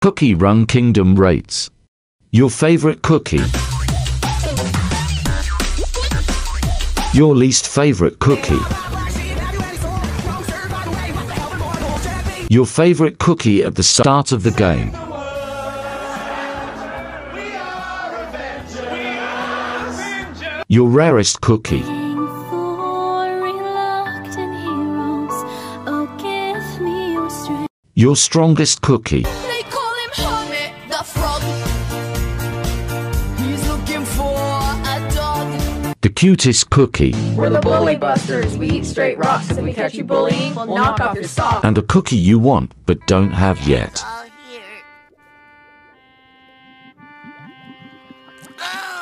Cookie Run Kingdom rates. Your favorite cookie. Your least favorite cookie. Your favorite cookie at the start of the game. Your rarest cookie. Your strongest cookie him hermit the frog. He's looking for a dog. The cutest cookie. We're the bully busters. We eat straight rocks. If we catch you bullying, we'll knock off your socks. And a cookie you want but don't have yet. Oh. oh.